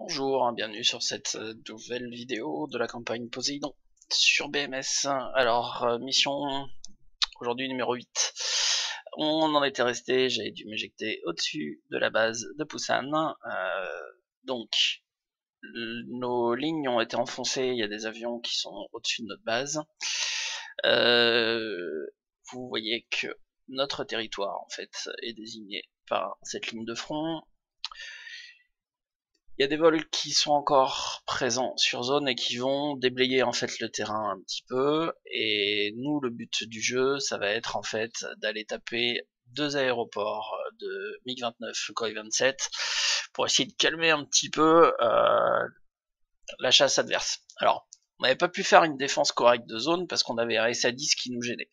Bonjour, hein, bienvenue sur cette euh, nouvelle vidéo de la campagne Poséidon sur BMS. Alors, euh, mission aujourd'hui numéro 8. On en était resté, j'avais dû m'éjecter au-dessus de la base de Poussan. Euh, donc, nos lignes ont été enfoncées, il y a des avions qui sont au-dessus de notre base. vous voyez que notre territoire en fait est désigné par cette ligne de front il y a des vols qui sont encore présents sur zone et qui vont déblayer en fait le terrain un petit peu. Et nous, le but du jeu, ça va être en fait d'aller taper deux aéroports de MiG-29 Sukhoi 27 pour essayer de calmer un petit peu euh, la chasse adverse. Alors, on n'avait pas pu faire une défense correcte de zone parce qu'on avait un SA-10 qui nous gênait.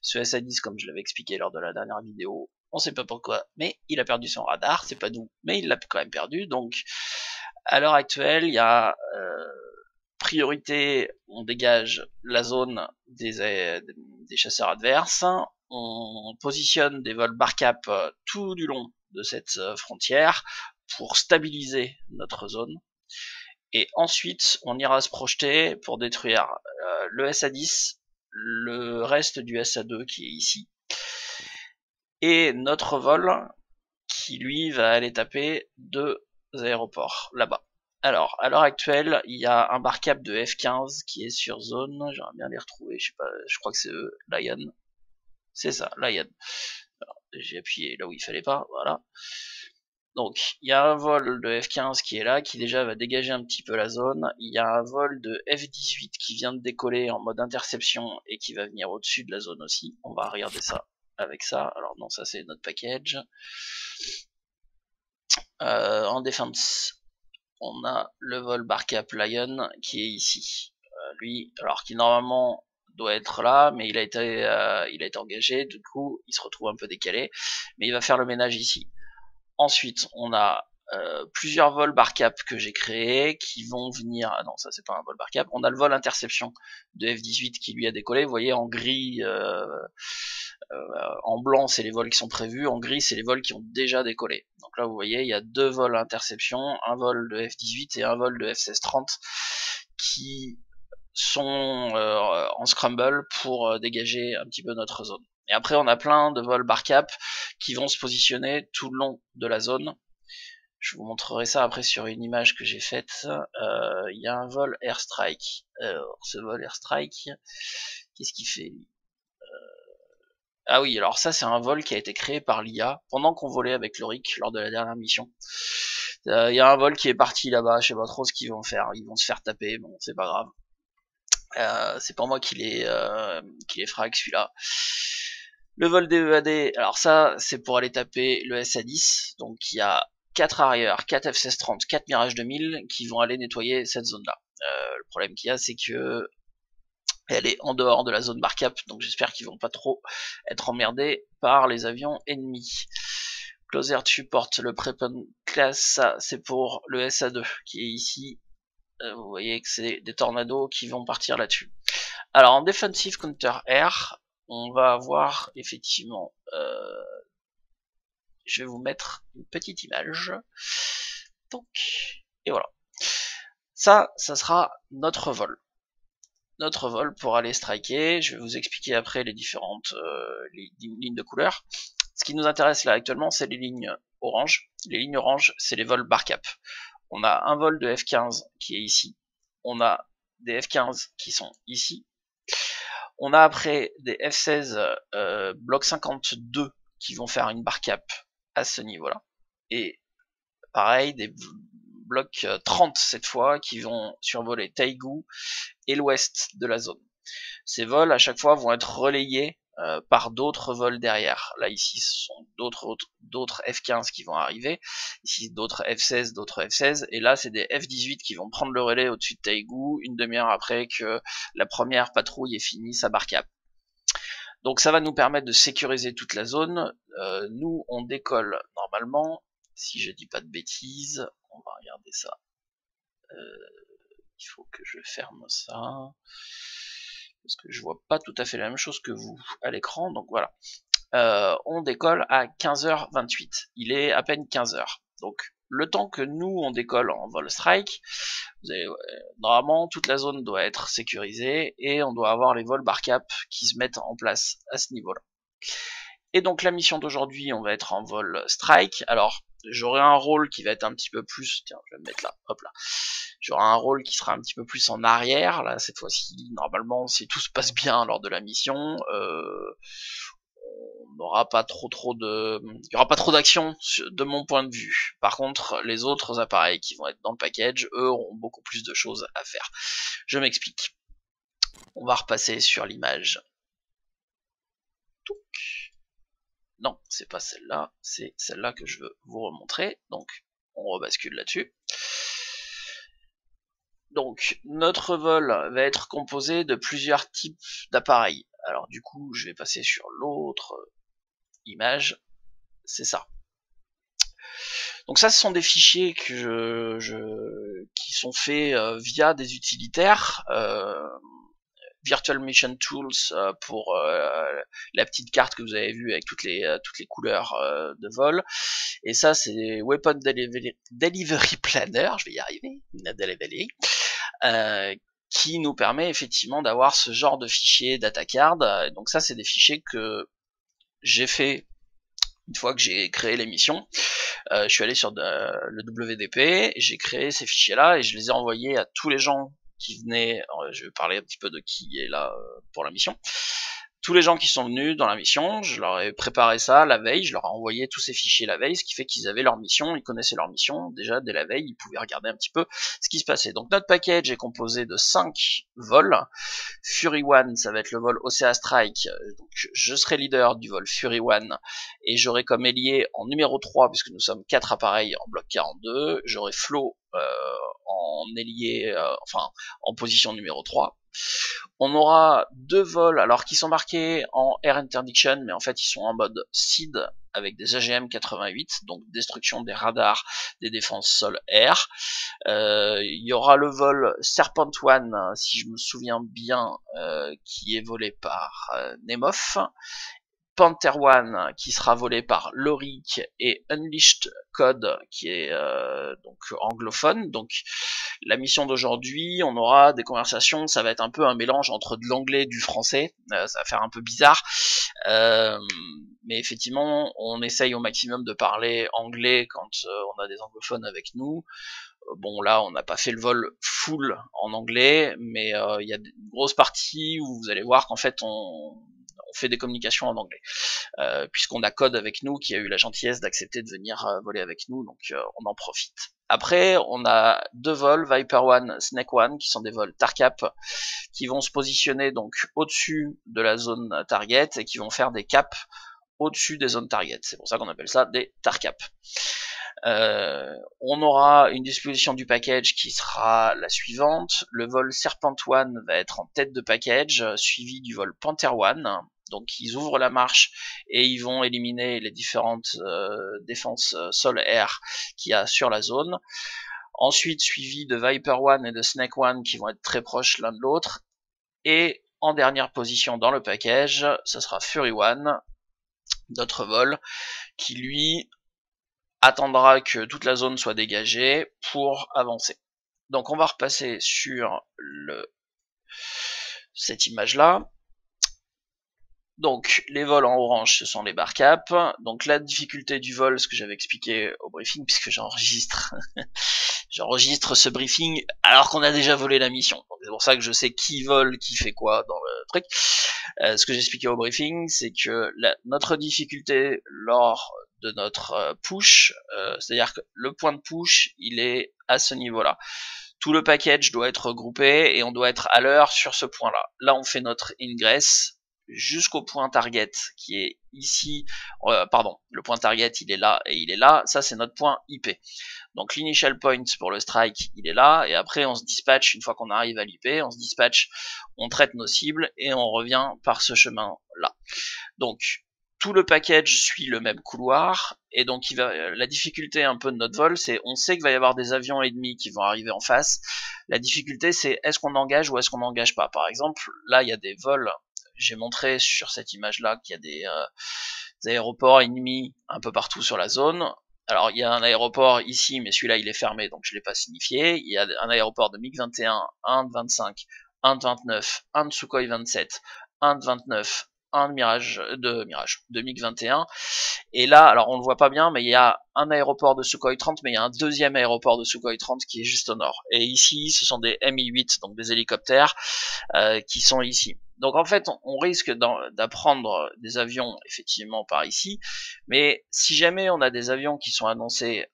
Ce SA-10, comme je l'avais expliqué lors de la dernière vidéo, on sait pas pourquoi, mais il a perdu son radar, c'est pas nous, mais il l'a quand même perdu, donc à l'heure actuelle, il y a euh, priorité, on dégage la zone des, euh, chasseurs adverses, on positionne des vols barcap euh, tout du long de cette frontière pour stabiliser notre zone. Et ensuite, on ira se projeter pour détruire le SA-10, le reste du SA-2 qui est ici, et notre vol qui lui va aller taper deux aéroports là-bas. Alors, à l'heure actuelle, il y a un bar cap de F15 qui est sur zone. J'aimerais bien les retrouver. Je sais pas, je crois que c'est eux, Lion. C'est ça, Lion. J'ai appuyé là où il fallait pas, voilà. Donc, il y a un vol de F15 qui est là, qui déjà va dégager un petit peu la zone. Il y a un vol de F18 qui vient de décoller en mode interception et qui va venir au-dessus de la zone aussi. On va regarder ça avec ça. Alors non, ça c'est notre package. Euh, en défense, on a le vol Barcap Lion qui est ici. Euh, lui, alors qui normalement doit être là, mais il a été, euh, il a été engagé, du coup il se retrouve un peu décalé, mais il va faire le ménage ici. Ensuite, on a euh, plusieurs vols barcap que j'ai créés qui vont venir. Ah non, ça c'est pas un vol barcap. On a le vol interception de F18 qui lui a décollé. Vous voyez en gris, euh, euh, en blanc c'est les vols qui sont prévus, en gris c'est les vols qui ont déjà décollé. Donc là vous voyez il y a deux vols interception, un vol de F18 et un vol de F1630 qui sont en scramble pour dégager un petit peu notre zone. Et après on a plein de vols barcap qui vont se positionner tout le long de la zone je vous montrerai ça après sur une image que j'ai faite. Euh, il y a un vol airstrike. Alors, ce vol airstrike, qu'est-ce qu'il fait euh, Ah oui, alors ça c'est un vol qui a été créé par l'IA pendant qu'on volait avec Loric lors de la dernière mission. Euh, il y a un vol qui est parti là-bas, je sais pas trop ce qu'ils vont faire. Ils vont se faire taper, bon c'est pas grave. c'est pas moi qui les, qui les celui-là. Le vol DEAD, alors ça c'est pour aller taper le SA-10, donc il y a 4 arrières, 4 F-1630, 4 Mirage 2000 qui vont aller nettoyer cette zone-là. Euh, le problème qu'il y a, c'est que elle est en dehors de la zone barcap, donc j'espère qu'ils vont pas trop être emmerdés par les avions ennemis. Closer support, le Prepon class, ça c'est pour le SA2 qui est ici. Euh, vous voyez que c'est des tornados qui vont partir là-dessus. Alors en defensive counter air, on va avoir effectivement euh, je vais vous mettre une petite image. Donc, et voilà. Ça, ça sera notre vol. Notre vol pour aller striker. Je vais vous expliquer après les différentes euh, lignes de couleurs. Ce qui nous intéresse là actuellement, c'est les lignes orange. Les lignes orange, c'est les vols bar cap. On a un vol de F15 qui est ici. On a des F15 qui sont ici. On a après des F16 euh, bloc 52 qui vont faire une bar cap à ce niveau-là. Et pareil, des blocs 30 euh, cette fois qui vont survoler Taïgu et l'ouest de la zone. Ces vols à chaque fois vont être relayés euh, par d'autres vols derrière. Là ici ce sont d'autres d'autres F15 qui vont arriver, ici d'autres F16, d'autres F16, et là c'est des F18 qui vont prendre le relais au-dessus de Taïgu une demi-heure après que la première patrouille ait fini sa barcap. Donc ça va nous permettre de sécuriser toute la zone. Euh, nous, on décolle normalement, si je dis pas de bêtises, on va regarder ça. Euh, il faut que je ferme ça. Parce que je vois pas tout à fait la même chose que vous à l'écran, donc voilà. Euh, on décolle à 15h28. Il est à peine 15h. Donc le temps que nous on décolle en vol strike, vous avez, normalement toute la zone doit être sécurisée et on doit avoir les vols barcap qui se mettent en place à ce niveau-là. Et donc la mission d'aujourd'hui, on va être en vol strike. Alors j'aurai un rôle qui va être un petit peu plus, tiens, je vais me mettre là, hop là. J'aurai un rôle qui sera un petit peu plus en arrière. Là cette fois-ci, normalement, si tout se passe bien lors de la mission, euh, n'aura pas trop trop de, il y aura pas trop d'action de mon point de vue. Par contre, les autres appareils qui vont être dans le package, eux, auront beaucoup plus de choses à faire. Je m'explique. On va repasser sur l'image. Non, c'est pas celle-là, c'est celle-là que je veux vous remontrer. Donc, on rebascule là-dessus. Donc, notre vol va être composé de plusieurs types d'appareils. Alors du coup, je vais passer sur l'autre image, c'est ça. Donc ça, ce sont des fichiers qui sont faits euh, via des utilitaires. Euh, Virtual Mission Tools euh, pour la petite carte que vous avez vue avec toutes les toutes les couleurs de vol. Et ça, c'est Weapon Delivery, Delivery, Planner, je vais y arriver, qui nous permet effectivement d'avoir ce genre de fichiers data card. Donc ça, c'est des fichiers que j'ai fait une fois que j'ai créé l'émission. Euh, je suis allé sur le WDP, j'ai créé ces fichiers-là et je les ai envoyés à tous les gens qui venaient. je vais parler un petit peu de qui est là euh, pour la mission tous les gens qui sont venus dans la mission, je leur ai préparé ça la veille, je leur ai envoyé tous ces fichiers la veille, ce qui fait qu'ils avaient leur mission, ils connaissaient leur mission, déjà dès la veille, ils pouvaient regarder un petit peu ce qui se passait. Donc notre package est composé de 5 vols. Fury One, ça va être le vol Ocea Strike, donc je serai leader du vol Fury One, et j'aurai comme ailier en numéro 3, puisque nous sommes 4 appareils en bloc 42, j'aurai Flo euh, en ailier, euh, enfin en position numéro 3, on aura deux vols, alors qui sont marqués en Air Interdiction, mais en fait ils sont en mode SID avec des AGM 88, donc destruction des radars des défenses sol-air. Euh, il y aura le vol Serpent One, si je me souviens bien, euh, qui est volé par euh, Nemov. Panther One qui sera volé par Loric et Unleashed Code qui est euh, donc anglophone. Donc la mission d'aujourd'hui, on aura des conversations, ça va être un peu un mélange entre de l'anglais et du français, euh, ça va faire un peu bizarre. Euh, mais effectivement, on essaye au maximum de parler anglais quand on a des anglophones avec nous. Bon là, on n'a pas fait le vol full en anglais, mais il y a une grosse partie où vous allez voir qu'en fait on on fait des communications en anglais, euh, puisqu'on a Code avec nous qui a eu la gentillesse d'accepter de venir euh, voler avec nous, donc euh, on en profite. Après, on a deux vols, Viper One, Snake One, qui sont des vols Tarcap, qui vont se positionner donc au-dessus de la zone target et qui vont faire des caps au-dessus des zones target. C'est pour ça qu'on appelle ça des Tarcap. Euh, on aura une disposition du package qui sera la suivante. Le vol Serpent One va être en tête de package, suivi du vol Panther One. Donc ils ouvrent la marche et ils vont éliminer les différentes euh, défenses euh, sol-air qu'il y a sur la zone. Ensuite suivi de Viper One et de Snake One qui vont être très proches l'un de l'autre. Et en dernière position dans le package, ce sera Fury One, notre vol, qui lui attendra que toute la zone soit dégagée pour avancer. Donc on va repasser sur le, cette image là. Donc les vols en orange, ce sont les bar caps. Donc la difficulté du vol, ce que j'avais expliqué au briefing, puisque j'enregistre, j'enregistre ce briefing alors qu'on a déjà volé la mission. C'est pour ça que je sais qui vole, qui fait quoi dans le truc. Euh, ce que j'expliquais au briefing, c'est que notre difficulté lors de notre euh, push, euh, c'est-à-dire que le point de push, il est à ce niveau-là. Tout le package doit être regroupé et on doit être à l'heure sur ce point-là. Là, on fait notre ingress jusqu'au point target qui est ici, euh, pardon, le point target il est là et il est là, ça c'est notre point IP. Donc l'initial point pour le strike il est là et après on se dispatch une fois qu'on arrive à l'IP, on se dispatch, on traite nos cibles et on revient par ce chemin là. Donc tout le package suit le même couloir et donc la difficulté un peu de notre vol c'est on sait qu'il va y avoir des avions ennemis qui vont arriver en face. La difficulté c'est est-ce qu'on engage ou est-ce qu'on n'engage pas? Par exemple là il y a des vols j'ai montré sur cette image-là qu'il y a des, euh, aéroports ennemis un peu partout sur la zone. alors il y a un aéroport ici, mais celui-là il est fermé, donc je l'ai pas signifié. Il y a un aéroport de MiG-21, un de 25, un de 29, un de Sukhoi 27, un de 29, un de Mirage, de Mirage, de MiG-21. Et là, alors on le voit pas bien, mais il y a un aéroport de Sukhoi 30, mais il y a un deuxième aéroport de Sukhoi 30 qui est juste au nord. Et ici, ce sont des Mi-8, donc des hélicoptères, euh, qui sont ici. Donc en fait, on, risque d'apprendre des avions effectivement par ici, mais si jamais on a des avions qui sont annoncés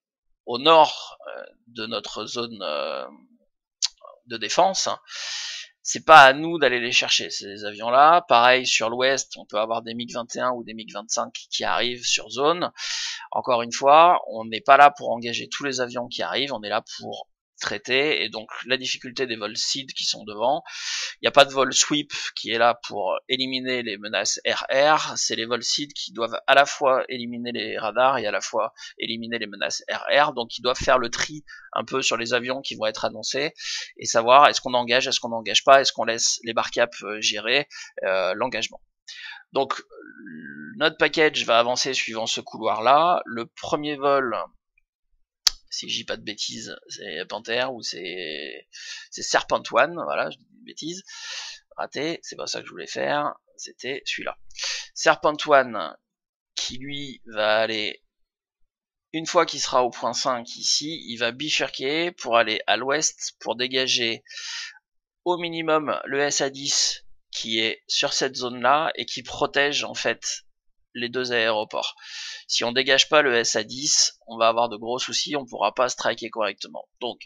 au nord euh, de notre zone euh, de défense, c'est pas à nous d'aller les chercher ces avions-là. Pareil sur l'ouest, on peut avoir des MiG-21 ou des MiG-25 qui arrivent sur zone. Encore une fois, on n'est pas là pour engager tous les avions qui arrivent, on est là pour traité et donc la difficulté des vols SID qui sont devant. Il n'y a pas de vol sweep qui est là pour éliminer les menaces RR, c'est les vols SID qui doivent à la fois éliminer les radars et à la fois éliminer les menaces RR, donc ils doivent faire le tri un peu sur les avions qui vont être annoncés et savoir est-ce qu'on engage, est-ce qu'on n'engage pas, est-ce qu'on laisse les barcaps euh, gérer euh, l'engagement. Donc notre package va avancer suivant ce couloir là. Le premier vol si je dis pas de bêtises, c'est Panther ou c'est c'est Serpent One, voilà, je dis des bêtises. Raté, c'est pas ça que je voulais faire, c'était celui-là. Serpent One qui lui va aller une fois qu'il sera au point 5 ici, il va bifurquer pour aller à l'ouest pour dégager au minimum le SA-10 qui est sur cette zone là et qui protège en fait les deux aéroports. Si on dégage pas le SA-10, on va avoir de gros soucis, on pourra pas striker correctement. Donc,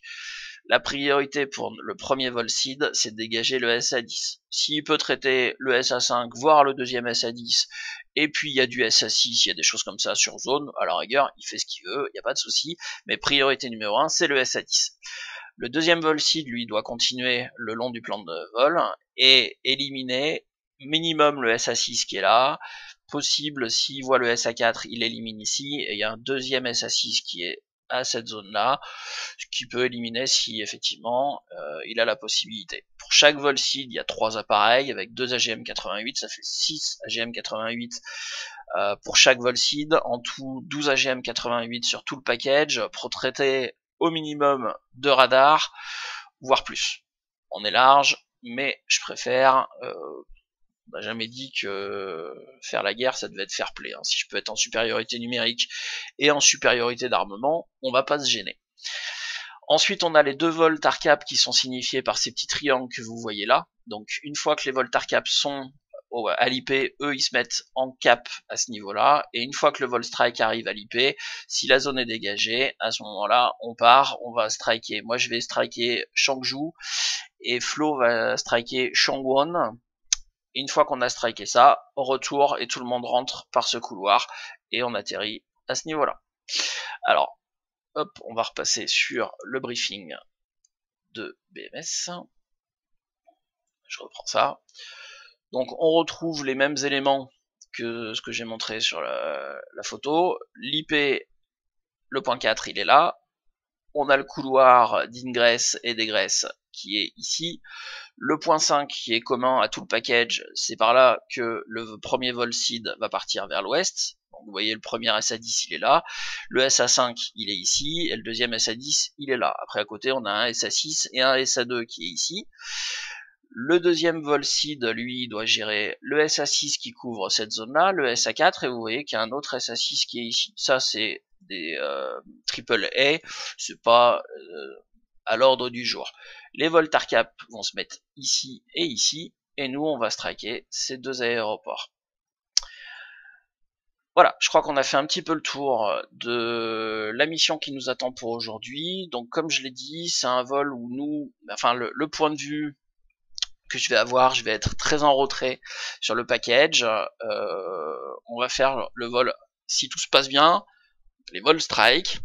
la priorité pour le premier vol SID, c'est de dégager le SA-10. S'il peut traiter le SA-5, voire le deuxième SA-10, et puis il y a du SA-6, il y a des choses comme ça sur zone, à la rigueur, il fait ce qu'il veut, il n'y a pas de souci, mais priorité numéro 1, c'est le SA-10. Le deuxième vol SID, lui, doit continuer le long du plan de vol et éliminer minimum le SA6 qui est là, possible, s'il voit le SA4, il élimine ici, et il y a un deuxième SA6 qui est à cette zone-là, ce qui peut éliminer si effectivement euh, il a la possibilité. Pour chaque vol SID, il y a trois appareils avec deux AGM-88, ça fait 6 AGM-88 euh, pour chaque vol SID, en tout 12 AGM-88 sur tout le package, pour traiter au minimum de radars, voire plus. On est large, mais je préfère euh, on n'a jamais dit que faire la guerre, ça devait être fair play. Hein. Si je peux être en supériorité numérique et en supériorité d'armement, on va pas se gêner. Ensuite, on a les deux vols TARCAP qui sont signifiés par ces petits triangles que vous voyez là. Donc, une fois que les vols TARCAP sont à l'IP, eux, ils se mettent en cap à ce niveau-là. Et une fois que le vol strike arrive à l'IP, si la zone est dégagée, à ce moment-là, on part, on va striker. Moi, je vais striker Changju et Flo va striker Une fois qu'on a striké ça, retour et tout le monde rentre par ce couloir et on atterrit à ce niveau-là. Alors, hop, on va repasser sur le briefing de BMS. Je reprends ça. Donc on retrouve les mêmes éléments que ce que j'ai montré sur la, la photo. L'IP, le point 4, il est là. On a le couloir d'ingress et d'égresse qui est ici. Le point 5 qui est commun à tout le package, c'est par là que le premier vol SID va partir vers l'ouest. vous voyez le premier SA10 il est là, le SA5 il est ici, et le deuxième SA10 il est là. Après à côté on a un SA6 et un SA2 qui est ici. Le deuxième vol SID, lui, doit gérer le SA6 qui couvre cette zone-là, le SA4, et vous voyez qu'il y a un autre SA6 qui est ici. Ça, c'est des euh, triple A, c'est pas euh, à l'ordre du jour. Les vols TARCAP vont se mettre ici et ici, et nous on va striker ces deux aéroports. Voilà, je crois qu'on a fait un petit peu le tour de la mission qui nous attend pour aujourd'hui. Donc comme je l'ai dit, c'est un vol où nous, enfin le, point de vue que je vais avoir, je vais être très en retrait sur le package. Euh, on va faire le vol, si tout se passe bien, les vols strike.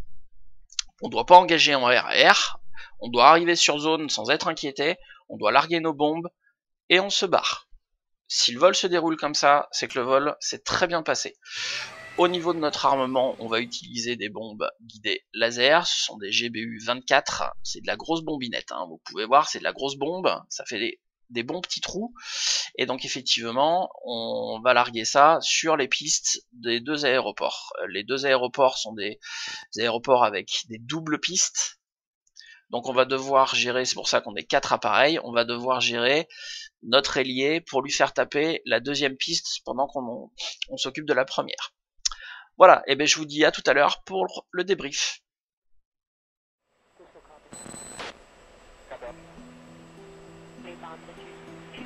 On ne doit pas engager en RR, on doit arriver sur zone sans être inquiété, on doit larguer nos bombes, et on se barre. Si le vol se déroule comme ça, c'est que le vol s'est très bien passé. Au niveau de notre armement, on va utiliser des bombes guidées laser, ce sont des GBU 24, c'est de la grosse bombinette, hein. vous pouvez voir c'est de la grosse bombe, ça fait des bons petits trous. Et donc effectivement, on va larguer ça sur les pistes des deux aéroports. Les deux aéroports sont des, aéroports avec des doubles pistes. Donc on va devoir gérer, c'est pour ça qu'on est quatre appareils, on va devoir gérer notre ailier pour lui faire taper la deuxième piste pendant qu'on on, s'occupe de la première. Voilà, et bien je vous dis à tout à l'heure pour le débrief.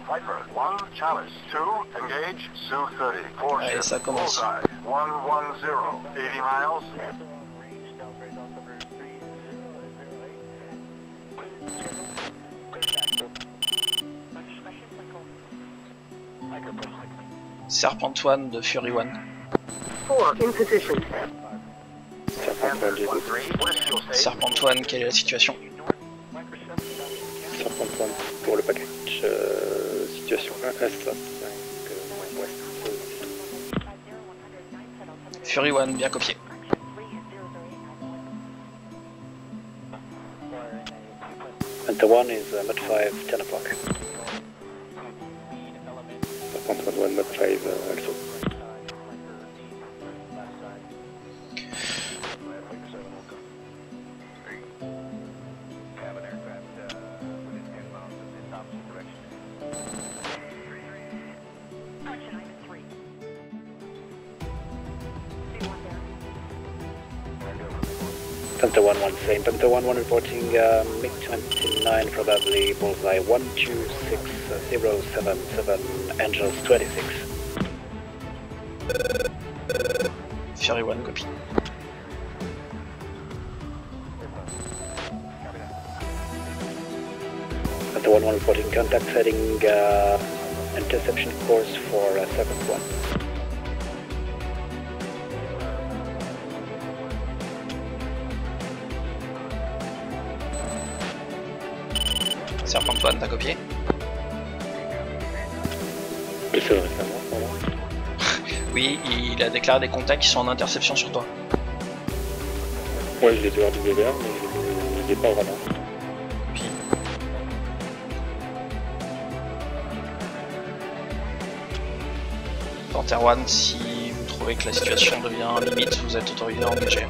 Viper 1, Chalice 2, engage, Sioux 30, 4 Allez, ça commence. Serpent One de Fury One. 4, in position. Serpent One, quelle est la situation? Serpent One pour le package. Euh situation est Fury One, bien copié. Hunter 1 is uh, Mud 5, 10 o'clock. Hunter 1, Mud 5 uh, also. Panther 1 1 same. Panther 1 1 reporting uh, MiG 29 probably bullseye 126077 Angels 26. Fury 1 copy. Panther 1 1 reporting contact heading uh, interception course for uh, 7 Antoine, t'as copié Oui, il a déclaré des contacts qui sont en interception sur toi. Ouais, je l'ai hors WR, mais je l'ai pas vraiment. Panther One, si vous trouvez que la situation devient limite, vous êtes autorisé à engager.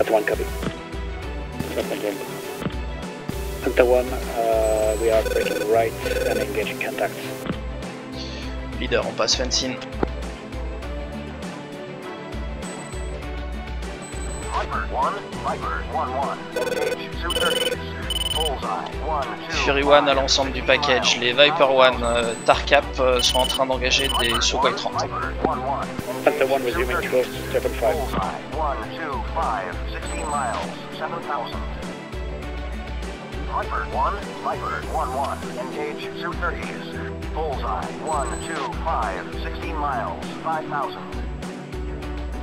Attends, un 1, uh, we are breaking right and engaging contacts. Leader, on passe fencing. Viper 1, Viper 1-1, engage, Sioux Bullseye, 1, 2, Fury 1 à l'ensemble du package. Les Viper 1 euh, Tarcap euh, sont en train d'engager des Sukhoi 30. Panther 1 resuming course 75. Bullseye, 1, 2, 5, 16 miles, 7000. Viper 1, Viper 1-1, engage Sioux 30s. Bullseye 1, 2, 5, 16 miles, 5,000.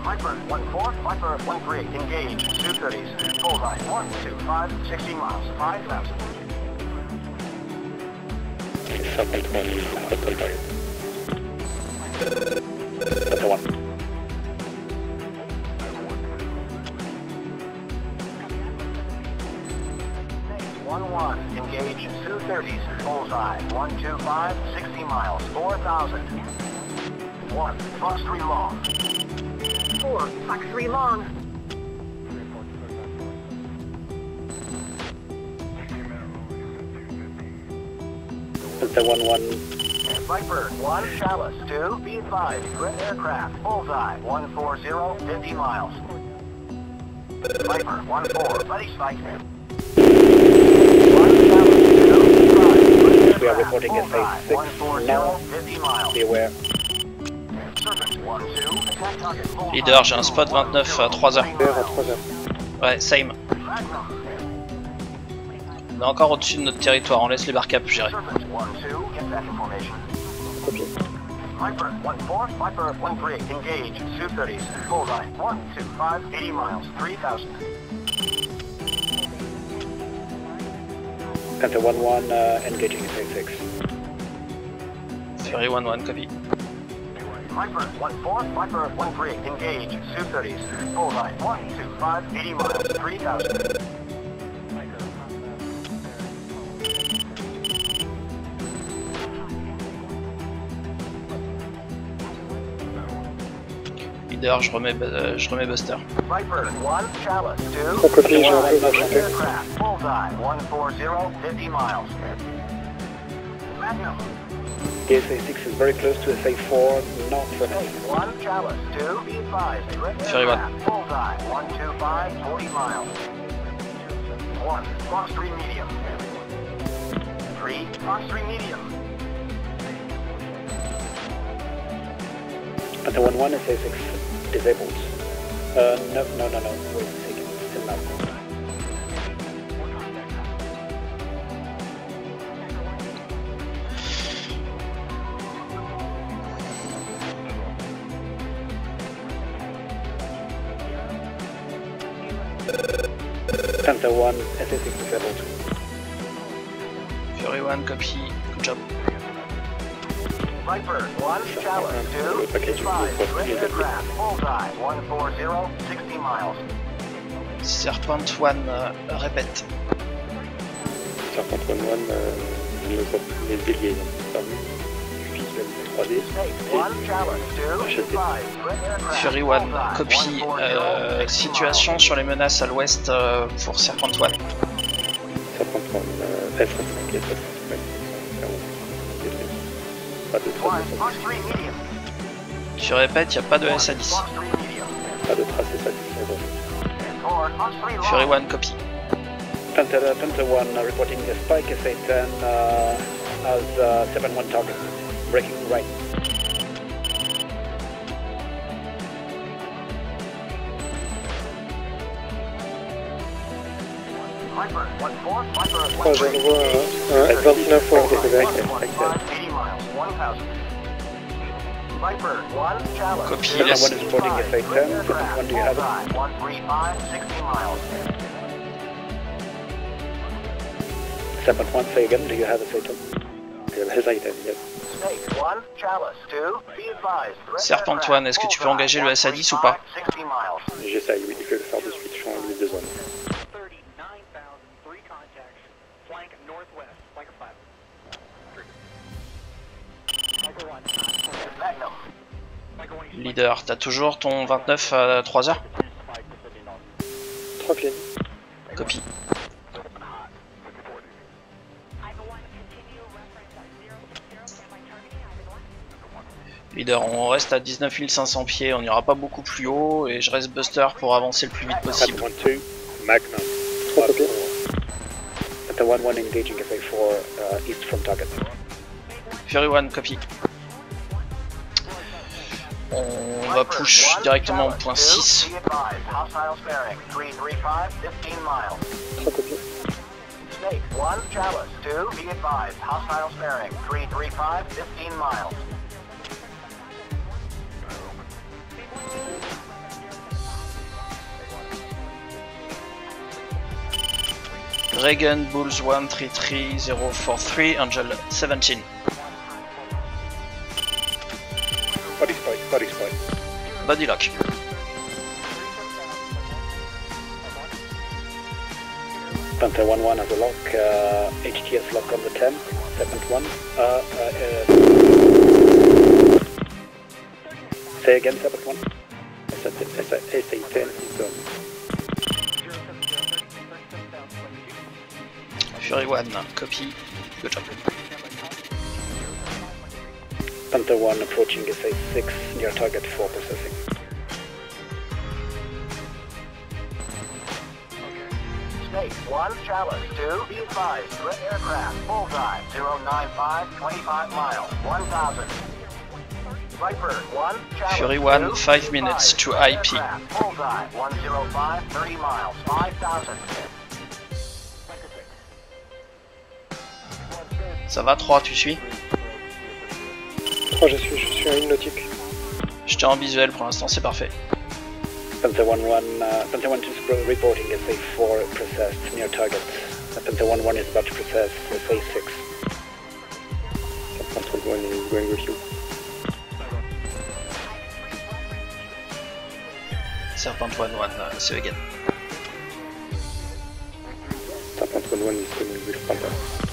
Viper 1-4, Viper 1-3, engage Sioux 30s. Bullseye 1, 2, 5, 16 miles, 5,000. Second one, hotel target. That's one. engage 230s, bullseye, 125, 60 miles, 4,000. 1, Fox 3 long. 4, Fox 3 long. Delta 1 1. Viper 1, Chalice 2, B5, grid aircraft, bullseye, 140, 50 miles. Viper 1-4, buddy spike. We are reporting at phase 6 now. Be aware. Leader, j'ai un spot 29 à 3h. Ouais, same. On est encore au-dessus de notre territoire, on laisse les barcaps gérer. Viper 1-4, Viper 1-3, engage, Sioux 30s, bullseye, 1, 2, 5, 80 miles, 3000. Panther 1-1, uh, engaging in phase 6. Fury 1-1, copy. Viper 1-4, Viper 1-3, engage, Sioux 30s, bullseye, 1, 2, 5, 80 miles, 3000. Leader, je remets, euh, je remets Buster. Viper 1, Chalice 2, On copie, j'ai un peu Red enchanté. aircraft, bullseye 140, 50 miles. Magnum The SA6 is very close to SA4, not Snake finished. 1, Chalice 2, be advised, red Fury one. aircraft, bullseye 125, 40 miles. 1, Fox 3 medium. 3, Fox 3 medium. Panther 1-1, SA6 disabled. Uh, no, no, no, no, wait a second, still not. Panther 1, SA6 disabled. Fury One, copy. Good job. Viper 1, Chalice 2, be advised, red aircraft, bullseye 140, 60 miles. Serpent One, euh, répète. Serpent One One, euh, nos, les béliers, ça visuel 3D. Snake 1, Chalice 2, be Acheté. advised, red aircraft, Fury One, copie. 140, Euh, 60 situation sur les menaces à l'ouest euh, pour Serpent One. Serpent One, miles. traces 1, de Fox 3 medium. Tu répètes, il n'y a pas de 1, SA10. Fox 3 medium. pas de traces et ça, c'est bon. 4, Fox 3 Fury long. One, copie. Panther, Panther 1 uh, reporting a spike SA10 uh, as uh, 7-1 target. Breaking right. Viper 1, 4, Viper 1, Oh, je 3. vois un, un S29 bullseye, 135, 60 miles. 7-1, say again, do you have a SA2? hesitant, yes. Snake 1, Chalice 2, be advised. red Serpent One, est-ce que tu peux engager le SA10 ou pas? 135, 60 miles. J'essaye, oui, je vais le faire de suite, je suis en limite de zone. Leader, t'as toujours ton 29 à 3h Trois clés. Copie. Leader, on reste à 19 500 pieds, on n'ira pas beaucoup plus haut et je reste Buster pour avancer le plus vite possible. Panther 1-2, Magnum. Trois copies. Panther 1-1 engaging SA4 uh, east from target. On va push 1, directement au point 2, 6. Be advised, hostile sparing, 335, 15 miles. Trois copies. Snake 1, Chalice 2, be advised, hostile sparing, 335, 15 miles. Reagan, Bulls 133043, Angel 17. Lock. Panther 1-1 has a lock, uh, HTS lock on the 10, second one. Uh, uh, uh, say again, second one. SA10 is zone. Fury One, copy. Good job. Panther 1 approaching SA6 near target for processing. Snake 1, Chalice 2, be advised, red aircraft, bullseye, 095, 25 miles, 1000. Viper 1, Chalice Fury 2, one, be five minutes to IP. aircraft, Bullseye, 105, 30 miles, 5000. Ça va 3, tu suis Trois, je suis, je suis à une nautique. Je tiens en visuel pour l'instant, c'est parfait. Panther 1-1, uh, Panther 1 is reporting SA4 processed near target. Uh, Panther 1-1 is about to process SA6. Serpent One is going with you. Serpent One One, uh, see you again. Serpent One is coming with Panther.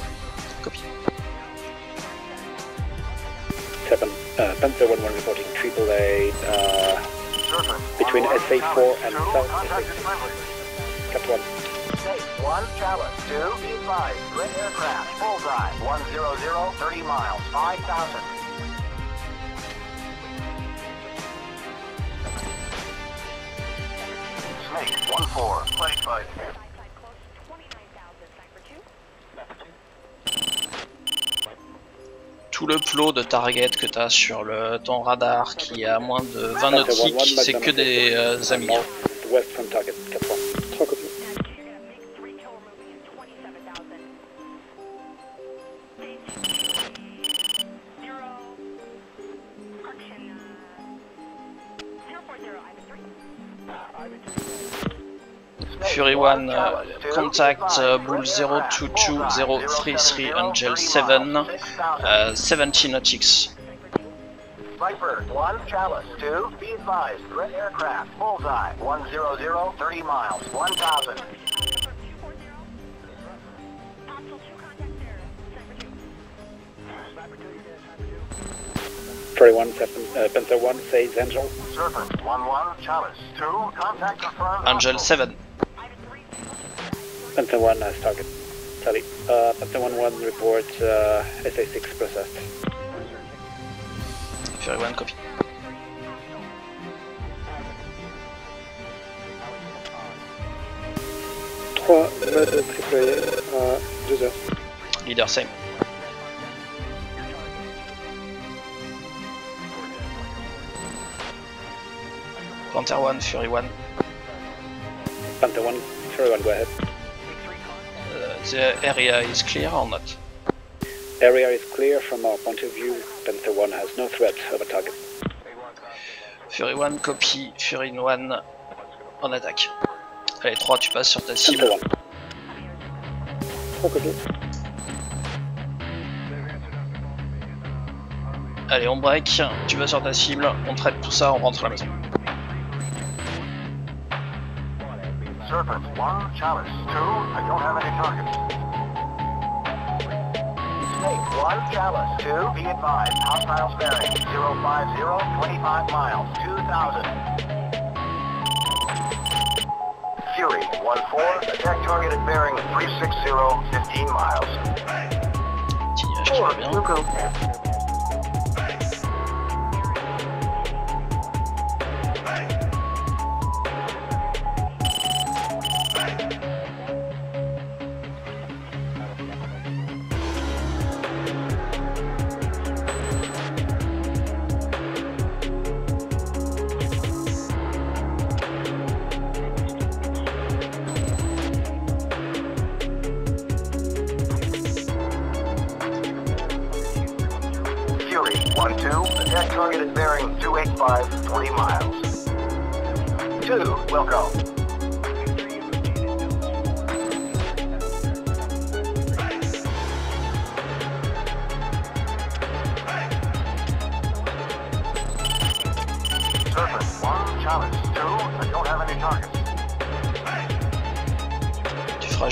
7, uh, Panther 1-1 reporting triple eight, uh, Serpent. Between 1-1, SA4 Chalice and 2, South contact SA6. is friendly. Cut 1. Snake 1, Chalice 2, B5, threat aircraft, bullseye, 100, 30 miles, 5,000. Snake 1-4, play fight. Tout le plot de target que tu as sur le, ton radar qui est à moins de 20 nautiques, c'est que des euh, amis. West from target. Cut 1. 3 copies. Fury 1, uh, contact uh, Bull 022033 Angel 7, uh, 70 nautics. Viper 1, Chalice 2, be advised, threat aircraft, bullseye, 100, 30 miles, 1,000. Thirty-one, seven, uh, Panther 1, says Angel. Serpent 1-1, Chalice 2, contact confirmed. Angel 7. Panther 1 has target. Tally. Uh, Panther 1 1 report uh, SA6 processed. Fury 1 copy. Trois mode triple A à 2 heures. Leader same. Panther 1, Fury 1. Panther 1, Fury 1, go ahead. The area is clear or not? Area is clear from our point of view. Panther 1 has no threat over target. Fury 1 copy, Fury 1 en attaque. Allez, 3, tu passes sur ta cible. Panther 1. 3 copies. Allez, on break, tu vas sur ta cible, on traite tout ça, on rentre à la maison. Serpent. 1, Chalice. 2, I don't have any targets. Snake 1, Chalice. 2, be advised, hostile bearing 050, 25 miles, 2,000. Fury 1-4, attack target at bearing 360, 15 miles. Tirage qui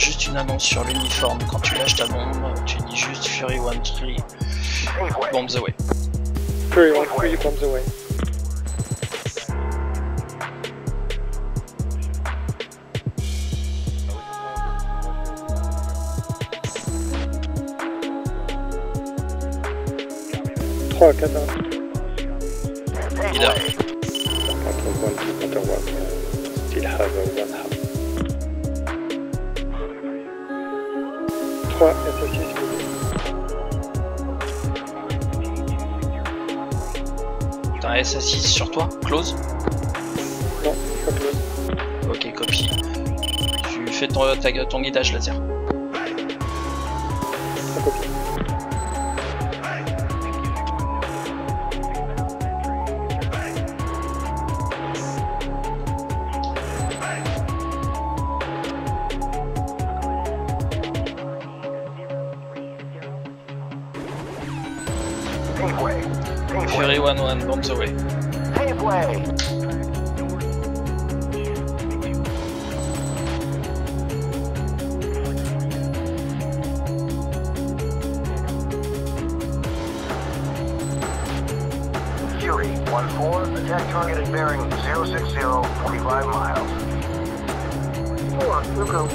juste une annonce sur l'uniforme quand tu lâches ta bombe, tu dis juste Fury 1-3, Paveway. bombs away. Fury 1, 3 bombs away. Trois, quatre, sur toi, close. Non, pas close. Ok, copie. Tu fais ton, ta- ton guidage laser. 4, attack target at bearing 060, 45 miles. 4, Luko.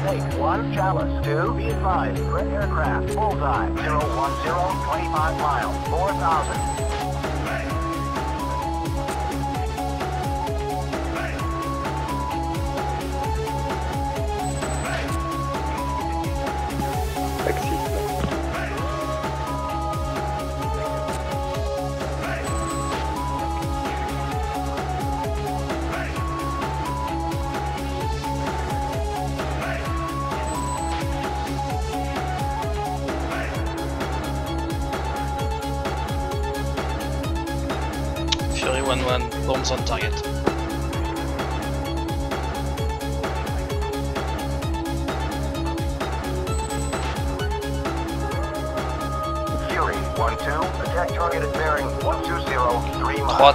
Snake 1, Chalice 2, be advised, threat aircraft, bullseye, 010, 25 miles, 4,000.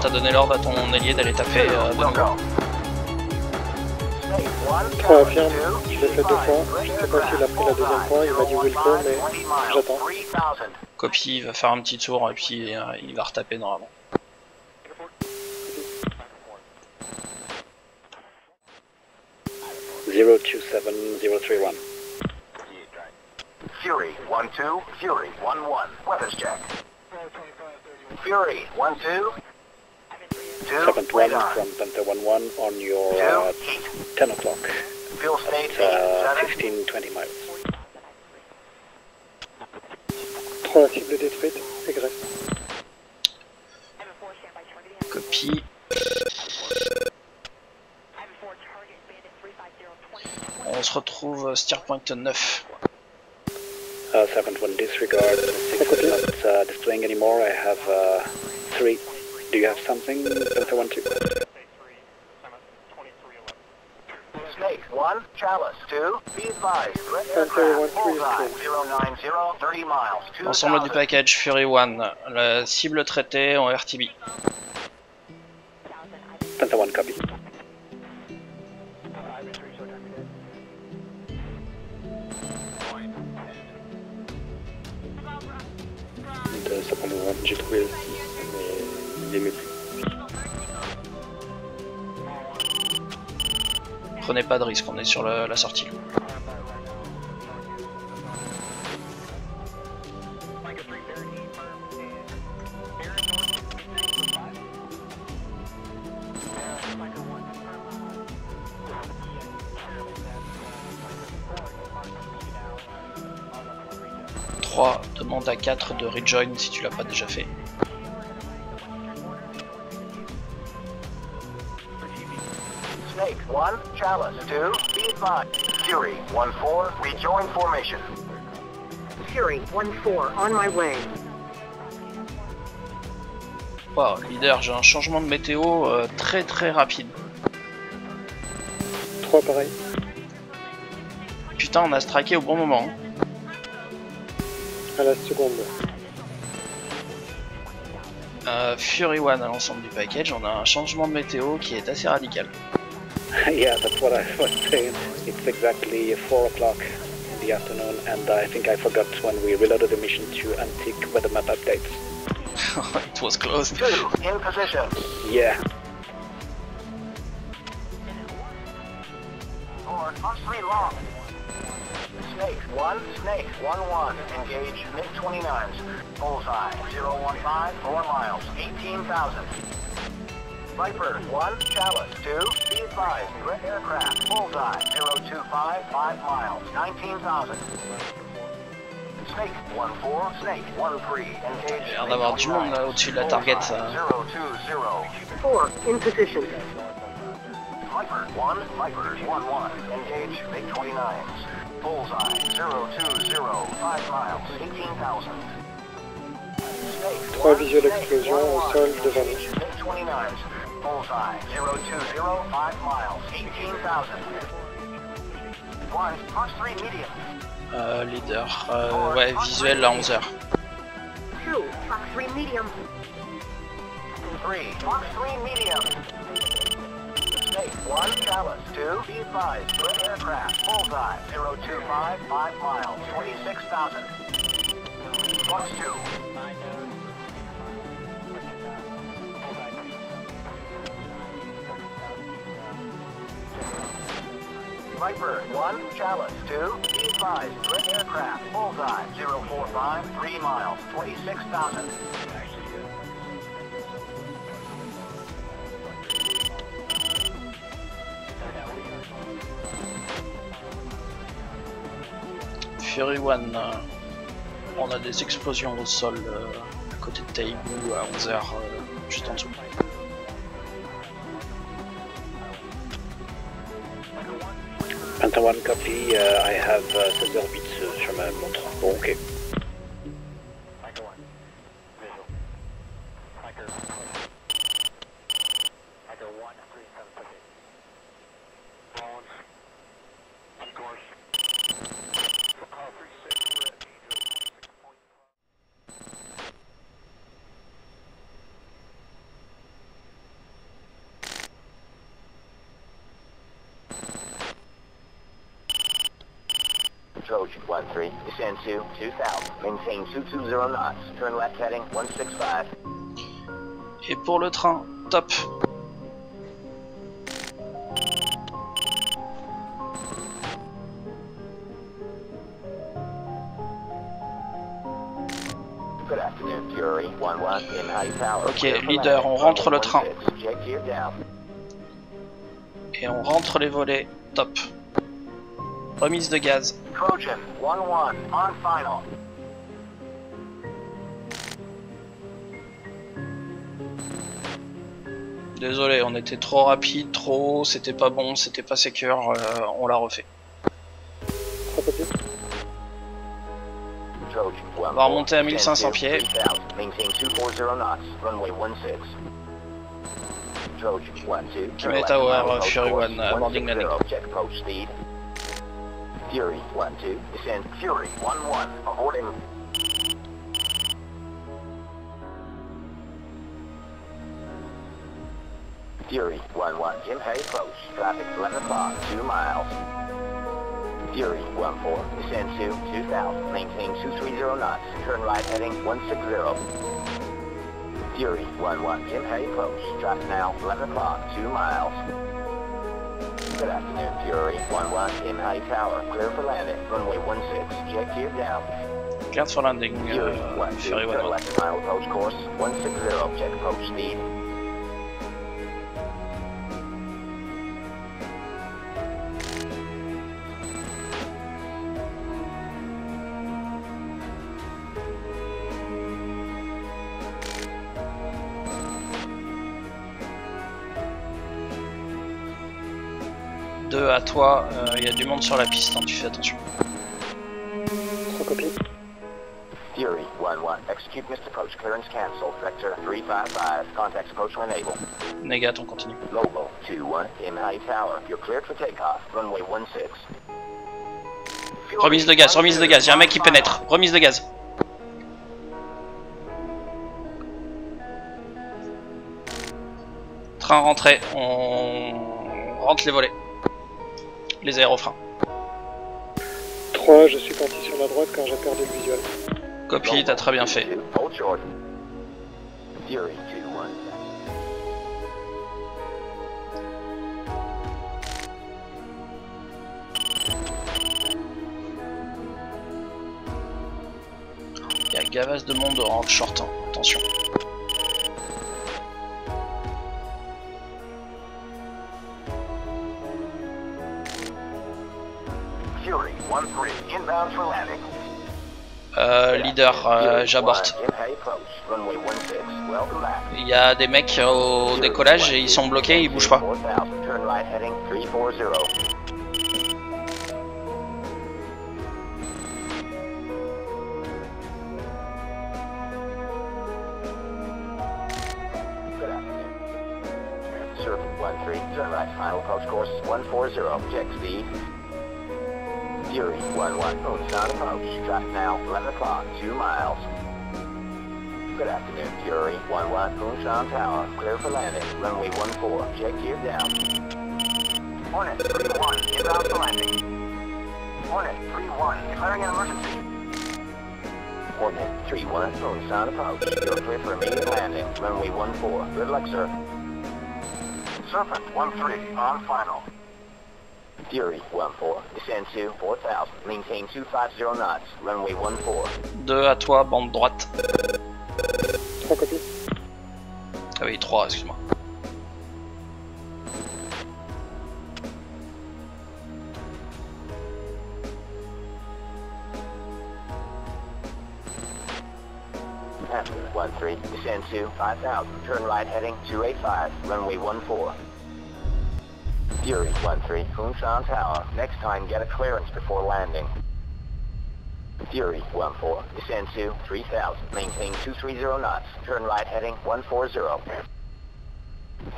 T'as donné l'ordre à ton allié d'aller taper euh, We'll Bongo. go. Snake 1, Trois Chalice affirme, 2, je l'ai fait deux fois. Je sais pas s'il a pris la deuxième fois, il m'a dit will go, mais j'attends. 3000. Copie, il va faire un petit tour et puis euh, il va retaper normalement. Zero two seven zero three one. Fury 1-2, Fury 1-1, weapons check. Fury 1-2, 2, Seventh one radar, from Panther one one on your 2, uh, heat, ten o'clock. fuel state It's uh, 8, 7, 15, 20 miles. 3 cible détruite, égresse. Copie. On se retrouve euh, Steer Point 9. Uh, seventh one disregard. Six is not uh, displaying anymore. I have uh, three. Do you have something? Snake 1, Chalice 2, be advised, threat Panther aircraft, 1-3 is bullseye clear. 090, 30 miles, Ensemble du 2000. package Fury 1. La cible traitée en RTB. Panther one copy. Pas de risque, on est sur le- la sortie. Demande à 4 de rejoin si tu l'as pas déjà fait. 1, Chalice 2, be advised, Fury 1-4, rejoin formation. Fury 1-4, on my way. Wow, leader, j'ai un changement de météo euh, très très rapide. 3 pareil. Putain, on a straqué au bon moment. hein. À la seconde. Euh, Fury One à l'ensemble du package, on a un changement de météo qui est assez radical. yeah, that's what I was saying. It's exactly four o'clock in the afternoon, and I think I forgot when we reloaded the mission to antique weather map updates. It was close. 2, in position. Yeah. Or on 3 long. Snake 1, Snake 1-1, engage mid-29s. Bullseye 015, 4 miles, 18,000. Viper 1, Chalice 2, be advised, threat aircraft, bullseye 025, 5 miles, 19,000. Snake 1-4, Snake 1-3, engage Il y a l'air d'avoir du monde là au-dessus de la target. ça. 020. 4, in position. Viper 1, Viper 1-1, engage MiG-29s. Bullseye 020, 5 miles, 18,000. Snake Trois 1, visuels Snake explosions au 1-1, sol devant nous. Engage MiG-29s. Bullseye 020, 5 miles, 18,000. 1, Fox 3 medium. Euh, leader, euh, ouais, visuel à 11h. 2, Fox 3 medium. 3, Fox 3 medium. Snake 1, Chalice 2, be advised, threat aircraft, bullseye 025, 5 miles, 26,000. Fox 2. Viper 1, Chalice 2, B5, Red Aircraft, Bullseye 045, 3 miles, 26,000. Fury One, euh, on a des explosions au sol euh, à côté de Taïgou à 11h, juste en dessous. Panther 1 copy, uh, I have uh, 16 orbits euh, sur ma montre. Bon, ok. Trojan 13, descend to 2000, maintain 220 knots, turn left heading 165. Et pour le train, top Good afternoon, Fury 1-1 in high tower. Ok, leader, on rentre le train. 16, Jet gear down. Et on rentre les volets, top. Remise de gaz. Trojan 1-1 on final. Désolé, on était trop rapide, trop, haut, c'était pas bon, c'était pas secure, euh, on l'a refait. 1 va remonter à 1500 pieds. 3000, maintain 240 knots, runway 16. Trojan 1-2, turn Kimet left Tower, mile, approach Fury course, 1, uh, boarding 160, landing. Fury 1-2, descend. Fury 1-1, aborting. Fury 1-1, Jim Hay approach, traffic 11 o'clock, 2 miles. Fury 1-4, descend to 2000, maintain 230 knots, turn right heading 160. Fury 1-1, Jim Hay approach, traffic now 11 o'clock, 2 miles. Good afternoon, Fury 1-1, Jim Hay Tower, clear for landing, runway 16, jet gear down. Cleared for landing, Fury euh, 1-2, Fury turn 1. left mile approach course, 160, check approach speed. À toi, il y a du monde sur la piste, hein, tu fais attention. 3 copies. Fury 1-1, execute missed approach, clearance cancelled, vector 355, contact approach when able. Négat, on continue. Lobo 2-1, in high tower, you're cleared for takeoff, runway 16. Fury Remise de gaz, remise de 1-2, gaz, y'a un mec qui pénètre. Remise de gaz. Train rentré, on rentre les volets. Les aérofreins. 3, je suis parti sur la droite quand j'ai perdu le visuel. Copie, t'as très bien fait. Hold short. Fury 2-1. Il y a gavasse de monde en short, hein. attention. 16, welcome back. Il y a des mecs au décollage et ils sont bloqués, ils bougent pas. Landing, runway 14, check gear down. Hornet 3-1, inbound for landing. Hornet 3-1, declaring an emergency. Hornet 3-1, Moonshine approach, you're clear for immediate landing, runway 14, good luck, sir. Serpent 1-3, on final. Fury 1-4, descend to 4000, maintain 250 knots, runway 14. 2 à toi, bande droite. 3, excuse-moi. 1-3, descend to 5000, turn right heading 285, runway 14. Fury 1-3, Kunshan Tower, next time get a clearance before landing. Fury 1-4, descend to 3000, maintain 230 knots, turn right heading 140.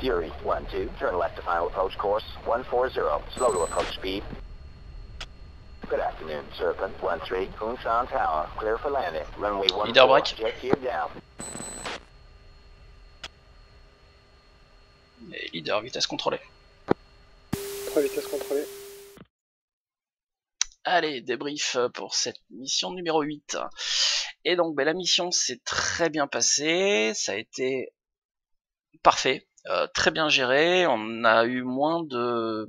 Fury 1-2, turn left to final approach course 140, slow to approach speed. Good afternoon, Serpent 1-3, Kunshan Tower, clear for landing, runway 14, Leader break. jet gear down. Et leader, vitesse contrôlée. 3 vitesses contrôlées. Allez, débrief pour cette mission numéro 8. Et donc, ben, la mission s'est très bien passée, ça a été parfait, euh, très bien géré, on a eu moins de,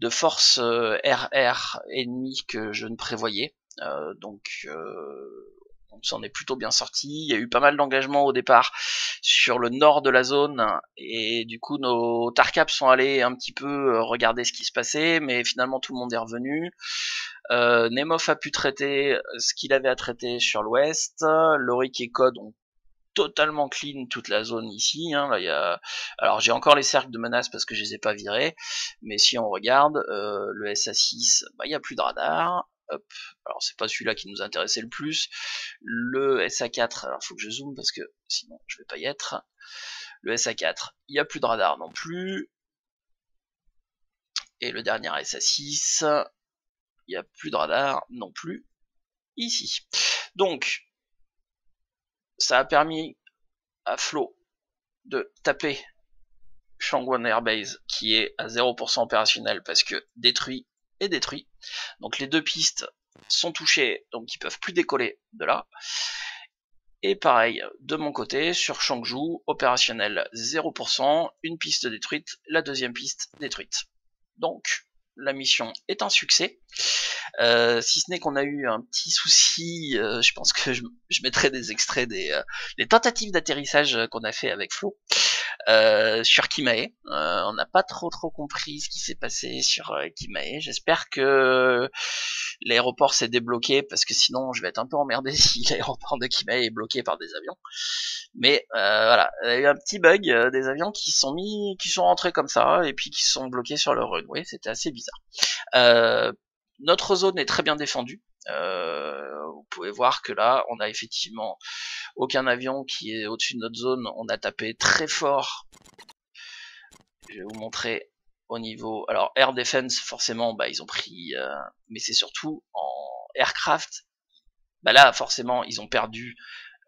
de forces euh, RR ennemies que je ne prévoyais, Euh, donc euh, on s'en est plutôt bien sorti, il y a eu pas mal d'engagement au départ sur le nord de la zone, et du coup nos Tarcaps sont allés un petit peu euh, regarder ce qui se passait, mais finalement tout le monde est revenu. Euh, Nemov a pu traiter ce qu'il avait à traiter sur l'ouest. Lorik et Code ont totalement clean toute la zone ici. Hein. Là, y a... Alors j'ai encore les cercles de menace parce que je les ai pas virés. Mais si on regarde, euh, le SA6, bah, il y a plus de radar. Hop. Alors c'est pas celui-là qui nous intéressait le plus. Le SA4, alors faut que je zoome parce que sinon je vais pas y être. Le SA4, il y a plus de radar non plus. Et le dernier SA6, il n'y a plus de radar non plus ici. Donc, ça a permis à Flo de taper Shangwon Airbase qui est à 0% opérationnel parce que détruit et détruit. Donc les deux pistes sont touchées, donc ils peuvent plus décoller de là. Et pareil, de mon côté, sur Changju, opérationnel 0%, une piste détruite, la deuxième piste détruite. Donc, la mission est un succès. Euh, si ce n'est qu'on a eu un petit souci, euh, je pense que je, mettrai des extraits des, euh, des tentatives d'atterrissage qu'on a fait avec Flo euh, sur Kimae. on n'a pas trop trop compris ce qui s'est passé sur Kimae. J'espère que l'aéroport s'est débloqué parce que sinon je vais être un peu emmerdé si l'aéroport de Kimae est bloqué par des avions. Mais voilà, il y a eu un petit bug, des avions qui sont mis, qui sont rentrés comme ça et puis qui sont bloqués sur le runway. C'était assez bizarre. Euh, notre zone est très bien défendue. Euh, vous pouvez voir que là, on a effectivement aucun avion qui est au-dessus de notre zone. On a tapé très fort. Je vais vous montrer au niveau. Alors Air Defense, forcément, bah ils ont pris, euh, mais c'est surtout en aircraft. Bah là, forcément, ils ont perdu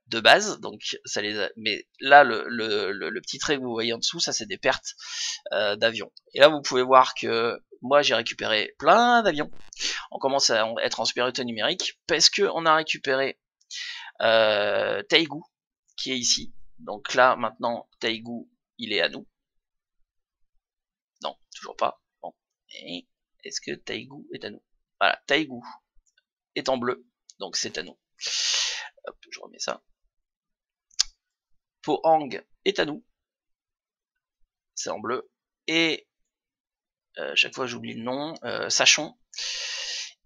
de base, donc ça les a... mais là le, le, petit trait que vous voyez en dessous, ça c'est des pertes euh, d'avions. Et là vous pouvez voir que moi j'ai récupéré plein d'avions. On commence à être en supériorité numérique parce que on a récupéré euh, Taegu qui est ici. Donc là maintenant Taegu il est à nous. Non, toujours pas. Bon. Est-ce que Taegu est à nous? Voilà, Taegu est en bleu, donc c'est à nous. Je remets ça. Pohang est à nous. C'est en bleu. Et euh, chaque fois j'oublie le nom, euh, Sachon.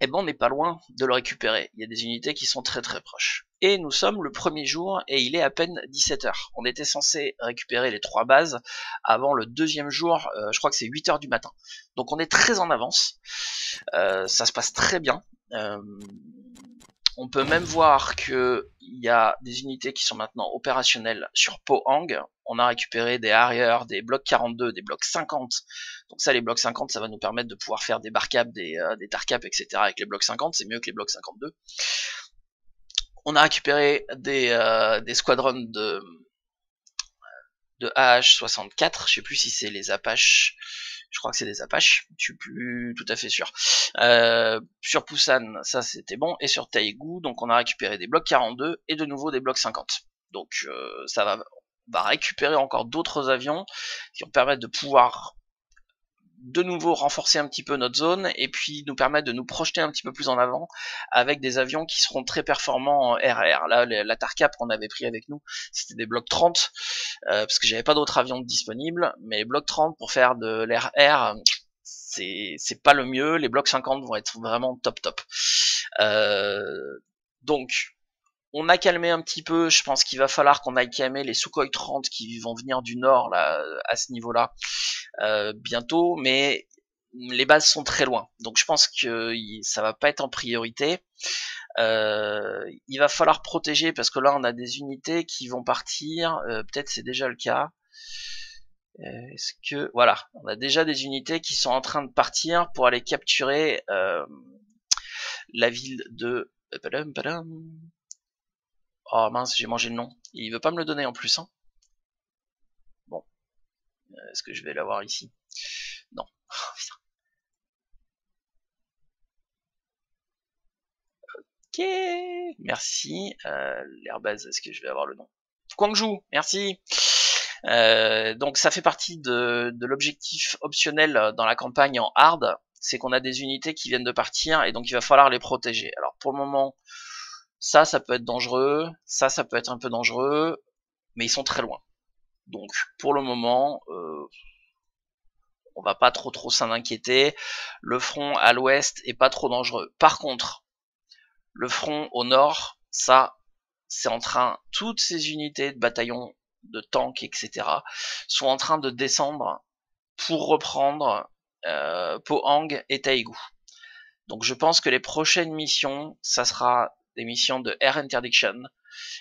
Eh ben on n'est pas loin de le récupérer. Il y a des unités qui sont très très proches. Et nous sommes le premier jour et il est à peine 17h. On était censé récupérer les trois bases avant le deuxième jour, euh, je crois que c'est 8h du matin. Donc on est très en avance. Euh, ça se passe très bien. On peut même voir que il y a des unités qui sont maintenant opérationnelles sur Pohang. On a récupéré des Harrier, des blocs 42, des blocs 50. Donc ça, les blocs 50, ça va nous permettre de pouvoir faire des barcaps, des, euh, des tarcaps, etc. avec les blocs 50. C'est mieux que les blocs 52. On a récupéré des, euh, des squadrons de, de AH-64. Je sais plus si c'est les Apaches je crois que c'est des Apaches, je suis plus tout à fait sûr. Euh, sur Poussan, ça c'était bon, et sur Taegu, donc on a récupéré des blocs 42 et de nouveau des blocs 50. Donc euh, ça va, va récupérer encore d'autres avions qui vont permettre de pouvoir de nouveau renforcer un petit peu notre zone et puis nous permettre de nous projeter un petit peu plus en avant avec des avions qui seront très performants en RR. Là, la Tarcap qu'on avait pris avec nous, c'était des blocs 30 euh, parce que j'avais pas d'autres avions disponibles, mais blocs 30 pour faire de l'RR, c'est c'est pas le mieux. Les blocs 50 vont être vraiment top top. Euh, donc on a calmé un petit peu, je pense qu'il va falloir qu'on aille calmer les Sukhoi 30 qui vont venir du nord là, à ce niveau-là euh, bientôt, mais les bases sont très loin, donc je pense que ça va pas être en priorité. Euh, il va falloir protéger parce que là on a des unités qui vont partir, euh, peut-être c'est déjà le cas. Est-ce que voilà, on a déjà des unités qui sont en train de partir pour aller capturer la ville de Oh mince, j'ai mangé le nom. Il veut pas me le donner en plus. Hein. Bon. Euh, est-ce que je vais l'avoir ici? Non. ok. Merci. Euh, est-ce que je vais avoir le nom? Guangzhou, merci. Euh, donc ça fait partie de, de l'objectif optionnel dans la campagne en hard, c'est qu'on a des unités qui viennent de partir et donc il va falloir les protéger. Alors pour le moment, ça, ça peut être dangereux, ça, ça peut être un peu dangereux, mais ils sont très loin. Donc, pour le moment, euh, on va pas trop trop s'en inquiéter. Le front à l'ouest est pas trop dangereux. Par contre, le front au nord, ça, c'est en train, toutes ces unités de bataillons, de tanks, etc., sont en train de descendre pour reprendre euh, Pohang et Taegu. Donc je pense que les prochaines missions, ça sera des missions de air interdiction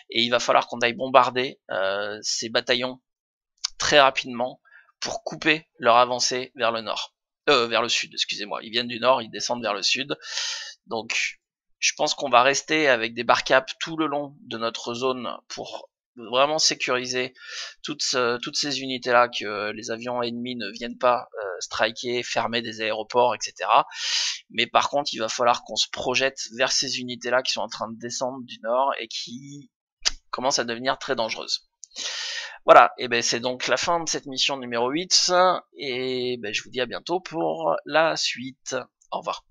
et il va falloir qu'on aille bombarder euh, ces bataillons très rapidement pour couper leur avancée vers le nord, euh, vers le sud, excusez-moi. Ils viennent du nord, ils descendent vers le sud. Donc, je pense qu'on va rester avec des barcaps tout le long de notre zone pour vraiment sécuriser toutes, toutes ces unités-là, que les avions ennemis ne viennent pas euh, striker, fermer des aéroports, etc. Mais par contre, il va falloir qu'on se projette vers ces unités-là qui sont en train de descendre du nord et qui commencent à devenir très dangereuses. Voilà, et ben c'est donc la fin de cette mission numéro 8, et ben je vous dis à bientôt pour la suite. Au revoir.